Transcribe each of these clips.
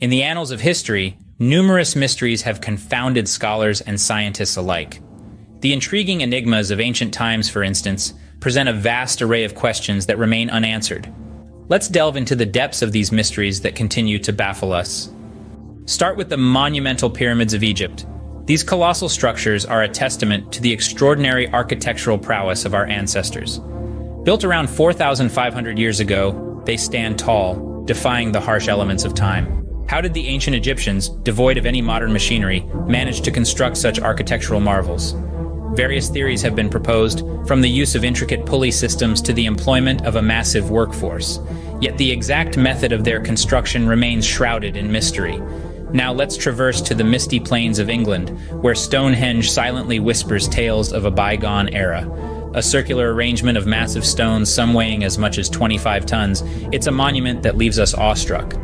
In the annals of history, numerous mysteries have confounded scholars and scientists alike. The intriguing enigmas of ancient times, for instance, present a vast array of questions that remain unanswered. Let's delve into the depths of these mysteries that continue to baffle us. Start with the monumental pyramids of Egypt. These colossal structures are a testament to the extraordinary architectural prowess of our ancestors. Built around 4,500 years ago, they stand tall, defying the harsh elements of time. How did the ancient Egyptians, devoid of any modern machinery, manage to construct such architectural marvels? Various theories have been proposed, from the use of intricate pulley systems to the employment of a massive workforce. Yet the exact method of their construction remains shrouded in mystery. Now let's traverse to the misty plains of England, where Stonehenge silently whispers tales of a bygone era. A circular arrangement of massive stones, some weighing as much as 25 tons, it's a monument that leaves us awestruck.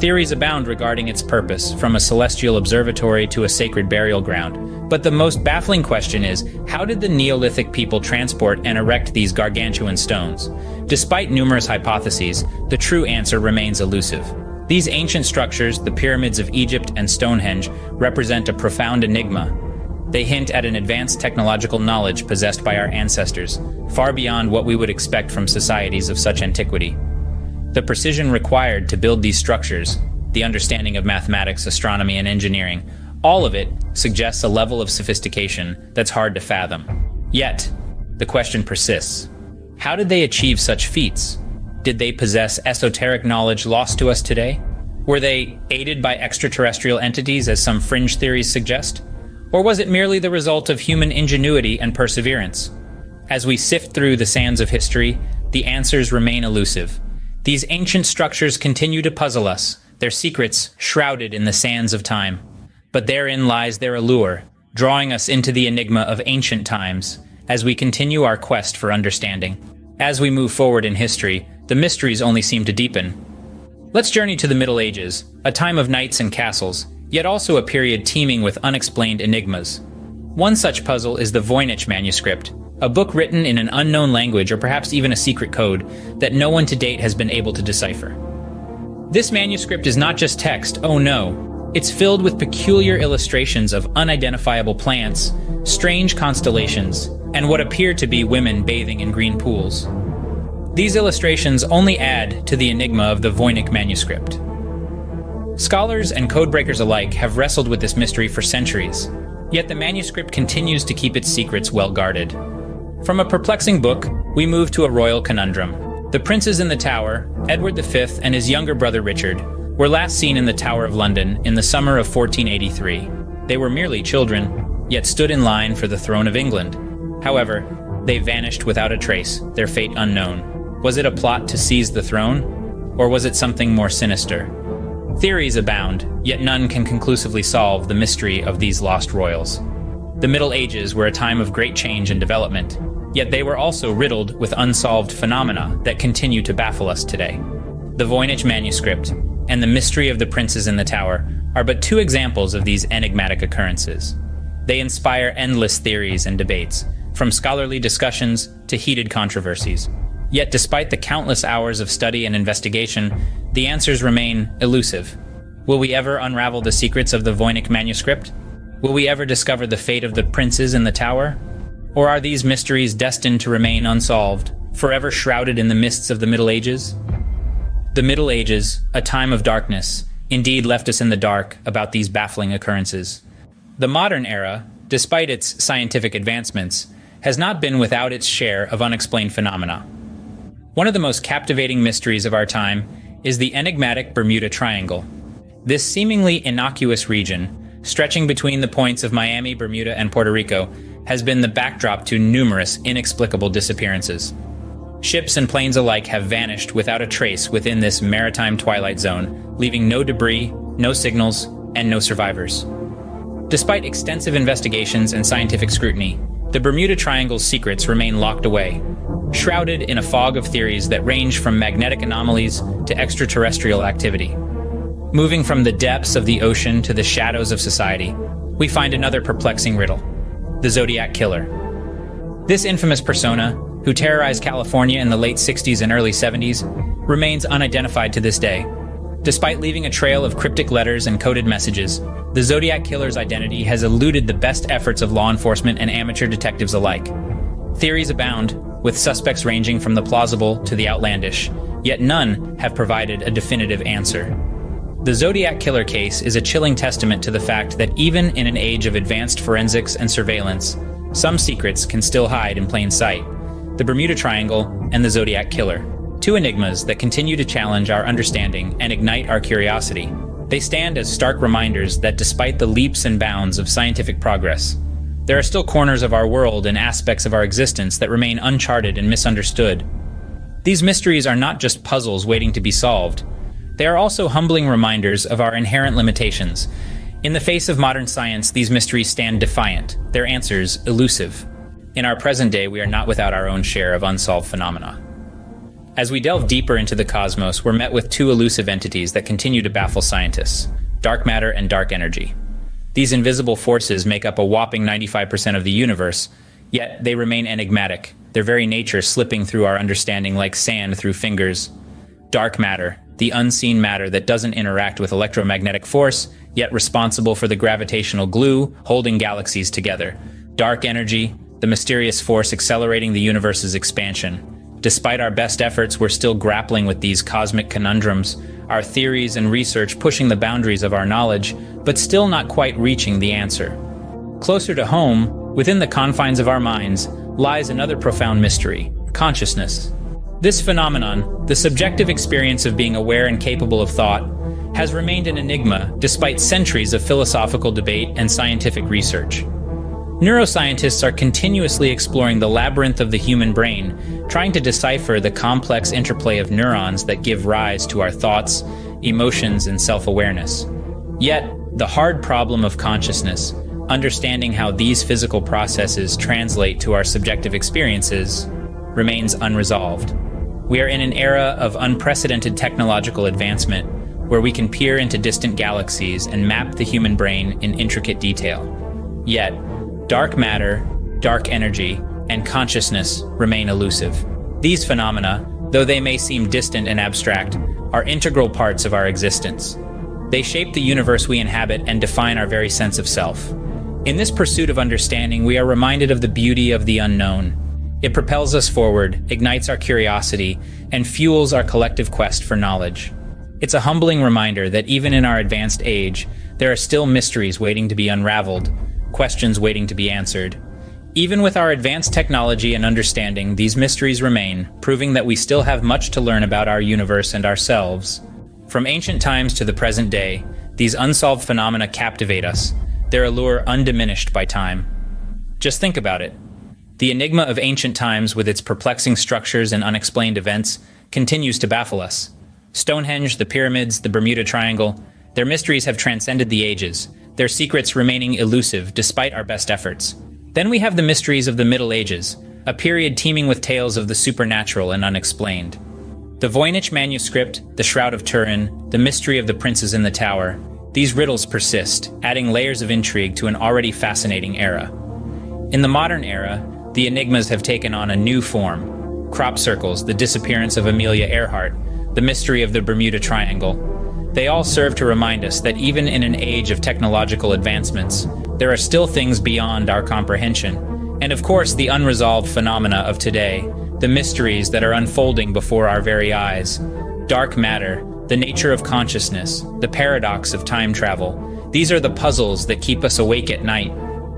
Theories abound regarding its purpose, from a celestial observatory to a sacred burial ground. But the most baffling question is, how did the Neolithic people transport and erect these gargantuan stones? Despite numerous hypotheses, the true answer remains elusive. These ancient structures, the pyramids of Egypt and Stonehenge, represent a profound enigma. They hint at an advanced technological knowledge possessed by our ancestors, far beyond what we would expect from societies of such antiquity. The precision required to build these structures, the understanding of mathematics, astronomy, and engineering, all of it suggests a level of sophistication that's hard to fathom. Yet, the question persists. How did they achieve such feats? Did they possess esoteric knowledge lost to us today? Were they aided by extraterrestrial entities, as some fringe theories suggest? Or was it merely the result of human ingenuity and perseverance? As we sift through the sands of history, the answers remain elusive. These ancient structures continue to puzzle us, their secrets shrouded in the sands of time. But therein lies their allure, drawing us into the enigma of ancient times as we continue our quest for understanding. As we move forward in history, the mysteries only seem to deepen. Let's journey to the Middle Ages, a time of knights and castles, yet also a period teeming with unexplained enigmas. One such puzzle is the Voynich manuscript, a book written in an unknown language or perhaps even a secret code that no one to date has been able to decipher. This manuscript is not just text, oh no. It's filled with peculiar illustrations of unidentifiable plants, strange constellations, and what appear to be women bathing in green pools. These illustrations only add to the enigma of the Voynich manuscript. Scholars and codebreakers alike have wrestled with this mystery for centuries, yet the manuscript continues to keep its secrets well guarded. From a perplexing book, we move to a royal conundrum. The princes in the Tower, Edward V and his younger brother Richard, were last seen in the Tower of London in the summer of 1483. They were merely children, yet stood in line for the throne of England. However, they vanished without a trace, their fate unknown. Was it a plot to seize the throne? Or was it something more sinister? Theories abound, yet none can conclusively solve the mystery of these lost royals. The Middle Ages were a time of great change and development, Yet they were also riddled with unsolved phenomena that continue to baffle us today. The Voynich manuscript and the mystery of the princes in the tower are but two examples of these enigmatic occurrences. They inspire endless theories and debates, from scholarly discussions to heated controversies. Yet, despite the countless hours of study and investigation, the answers remain elusive. Will we ever unravel the secrets of the Voynich manuscript? Will we ever discover the fate of the princes in the tower? Or are these mysteries destined to remain unsolved, forever shrouded in the mists of the Middle Ages? The Middle Ages, a time of darkness, indeed left us in the dark about these baffling occurrences. The modern era, despite its scientific advancements, has not been without its share of unexplained phenomena. One of the most captivating mysteries of our time is the enigmatic Bermuda Triangle. This seemingly innocuous region, stretching between the points of Miami, Bermuda, and Puerto Rico, has been the backdrop to numerous inexplicable disappearances. Ships and planes alike have vanished without a trace within this maritime twilight zone, leaving no debris, no signals, and no survivors. Despite extensive investigations and scientific scrutiny, the Bermuda Triangle's secrets remain locked away, shrouded in a fog of theories that range from magnetic anomalies to extraterrestrial activity. Moving from the depths of the ocean to the shadows of society, we find another perplexing riddle the Zodiac Killer. This infamous persona, who terrorized California in the late 60s and early 70s, remains unidentified to this day. Despite leaving a trail of cryptic letters and coded messages, the Zodiac Killer's identity has eluded the best efforts of law enforcement and amateur detectives alike. Theories abound, with suspects ranging from the plausible to the outlandish, yet none have provided a definitive answer. The Zodiac Killer case is a chilling testament to the fact that even in an age of advanced forensics and surveillance, some secrets can still hide in plain sight. The Bermuda Triangle and the Zodiac Killer, two enigmas that continue to challenge our understanding and ignite our curiosity. They stand as stark reminders that despite the leaps and bounds of scientific progress, there are still corners of our world and aspects of our existence that remain uncharted and misunderstood. These mysteries are not just puzzles waiting to be solved, they are also humbling reminders of our inherent limitations. In the face of modern science, these mysteries stand defiant, their answers elusive. In our present day, we are not without our own share of unsolved phenomena. As we delve deeper into the cosmos, we're met with two elusive entities that continue to baffle scientists dark matter and dark energy. These invisible forces make up a whopping 95% of the universe, yet they remain enigmatic, their very nature slipping through our understanding like sand through fingers. Dark matter, the unseen matter that doesn't interact with electromagnetic force, yet responsible for the gravitational glue holding galaxies together. Dark energy, the mysterious force accelerating the universe's expansion. Despite our best efforts, we're still grappling with these cosmic conundrums, our theories and research pushing the boundaries of our knowledge, but still not quite reaching the answer. Closer to home, within the confines of our minds, lies another profound mystery consciousness. This phenomenon, the subjective experience of being aware and capable of thought, has remained an enigma despite centuries of philosophical debate and scientific research. Neuroscientists are continuously exploring the labyrinth of the human brain, trying to decipher the complex interplay of neurons that give rise to our thoughts, emotions, and self awareness. Yet, the hard problem of consciousness, understanding how these physical processes translate to our subjective experiences, remains unresolved. We are in an era of unprecedented technological advancement where we can peer into distant galaxies and map the human brain in intricate detail. Yet, dark matter, dark energy, and consciousness remain elusive. These phenomena, though they may seem distant and abstract, are integral parts of our existence. They shape the universe we inhabit and define our very sense of self. In this pursuit of understanding, we are reminded of the beauty of the unknown, it propels us forward, ignites our curiosity, and fuels our collective quest for knowledge. It's a humbling reminder that even in our advanced age, there are still mysteries waiting to be unraveled, questions waiting to be answered. Even with our advanced technology and understanding, these mysteries remain, proving that we still have much to learn about our universe and ourselves. From ancient times to the present day, these unsolved phenomena captivate us, their allure undiminished by time. Just think about it. The enigma of ancient times, with its perplexing structures and unexplained events, continues to baffle us. Stonehenge, the pyramids, the Bermuda Triangle, their mysteries have transcended the ages, their secrets remaining elusive despite our best efforts. Then we have the mysteries of the Middle Ages, a period teeming with tales of the supernatural and unexplained. The Voynich manuscript, the Shroud of Turin, the mystery of the princes in the tower, these riddles persist, adding layers of intrigue to an already fascinating era. In the modern era, the enigmas have taken on a new form. Crop circles, the disappearance of Amelia Earhart, the mystery of the Bermuda Triangle. They all serve to remind us that even in an age of technological advancements, there are still things beyond our comprehension. And of course, the unresolved phenomena of today, the mysteries that are unfolding before our very eyes. Dark matter, the nature of consciousness, the paradox of time travel. These are the puzzles that keep us awake at night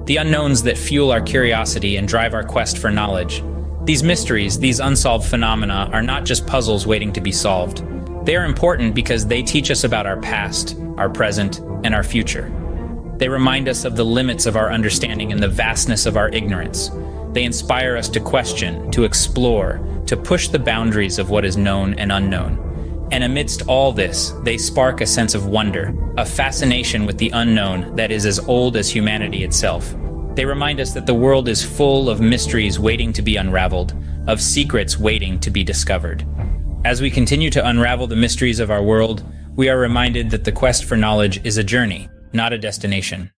the unknowns that fuel our curiosity and drive our quest for knowledge. These mysteries, these unsolved phenomena, are not just puzzles waiting to be solved. They are important because they teach us about our past, our present, and our future. They remind us of the limits of our understanding and the vastness of our ignorance. They inspire us to question, to explore, to push the boundaries of what is known and unknown. And amidst all this, they spark a sense of wonder, a fascination with the unknown that is as old as humanity itself. They remind us that the world is full of mysteries waiting to be unraveled, of secrets waiting to be discovered. As we continue to unravel the mysteries of our world, we are reminded that the quest for knowledge is a journey, not a destination.